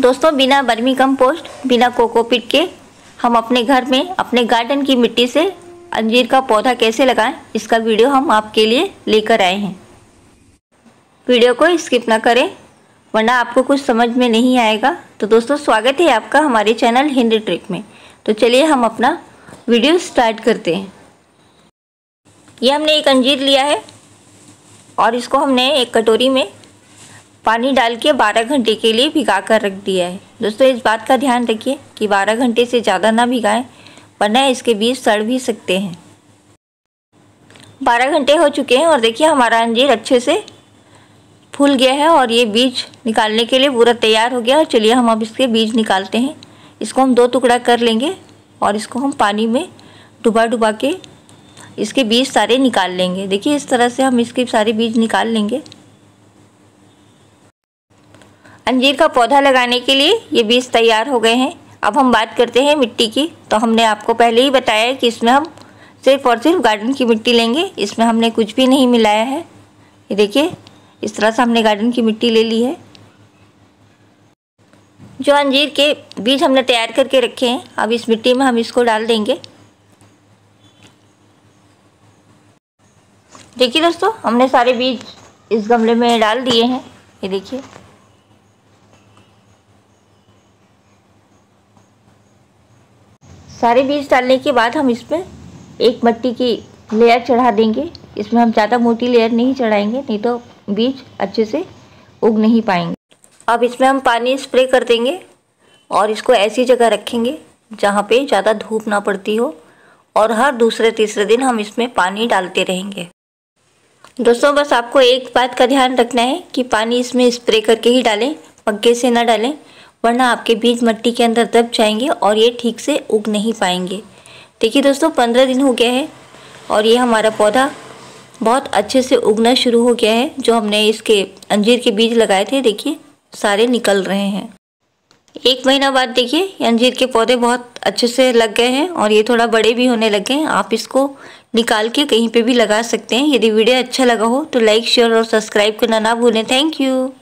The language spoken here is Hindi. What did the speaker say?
दोस्तों, बिना बर्मी कंपोस्ट, बिना कोकोपिट के हम अपने घर में, अपने गार्डन की मिट्टी से अंजीर का पौधा कैसे लगाएँ, इसका वीडियो हम आपके लिए लेकर आए हैं। वीडियो को स्किप ना करें, वरना आपको कुछ समझ में नहीं आएगा। तो दोस्तों, स्वागत है आपका हमारे चैनल हिंदी ट्रिक में। तो चलिए हम अपना वीडियो स्टार्ट करते हैं। ये हमने एक अंजीर लिया है और इसको हमने एक कटोरी में पानी डाल के 12 घंटे के लिए भिगा कर रख दिया है। दोस्तों, इस बात का ध्यान रखिए कि 12 घंटे से ज़्यादा ना भिगाएँ, वरना इसके बीज सड़ भी सकते हैं। 12 घंटे हो चुके हैं और देखिए हमारा अंजीर अच्छे से फूल गया है और ये बीज निकालने के लिए पूरा तैयार हो गया और चलिए हम अब इसके बीज निकालते हैं। इसको हम दो टुकड़ा कर लेंगे और इसको हम पानी में डुबा डुबा के इसके बीज सारे निकाल लेंगे। देखिए, इस तरह से हम इसके सारे बीज निकाल लेंगे। अंजीर का पौधा लगाने के लिए ये बीज तैयार हो गए हैं। अब हम बात करते हैं मिट्टी की। तो हमने आपको पहले ही बताया कि इसमें हम सिर्फ़ और सिर्फ़ गार्डन की मिट्टी लेंगे। इसमें हमने कुछ भी नहीं मिलाया है। ये देखिए, इस तरह से हमने गार्डन की मिट्टी ले ली है। जो अंजीर के बीज हमने तैयार करके रखे हैं, अब इस मिट्टी में हम इसको डाल देंगे। देखिए दोस्तों, हमने सारे बीज इस गमले में डाल दिए हैं। ये देखिए। सारे बीज डालने के बाद हम इसमें एक मट्टी की लेयर चढ़ा देंगे। इसमें हम ज़्यादा मोटी लेयर नहीं चढ़ाएँगे, नहीं तो बीज अच्छे से उग नहीं पाएँगे। अब इसमें हम पानी स्प्रे कर देंगे और इसको ऐसी जगह रखेंगे जहाँ पे ज़्यादा धूप ना पड़ती हो और हर दूसरे तीसरे दिन हम इसमें पानी डालते रहेंगे। दोस्तों, बस आपको एक बात का ध्यान रखना है कि पानी इसमें स्प्रे करके ही डालें पक्के से ना डालें वरना आपके बीज मिट्टी के अंदर दब जाएँगे और ये ठीक से उग नहीं पाएँगे। देखिए दोस्तों, पंद्रह दिन हो गया है और ये हमारा पौधा बहुत अच्छे से उगना शुरू हो गया है, जो हमने इसके अंजीर के बीज लगाए थे, देखिए, सारे निकल रहे हैं। एक महीना बाद देखिए अंजीर के पौधे बहुत अच्छे से लग गए हैं और ये थोड़ा बड़े भी होने लगे हैं। आप इसको निकाल के कहीं पे भी लगा सकते हैं। यदि वीडियो अच्छा लगा हो तो लाइक, शेयर और सब्सक्राइब करना ना भूलें। Thank you.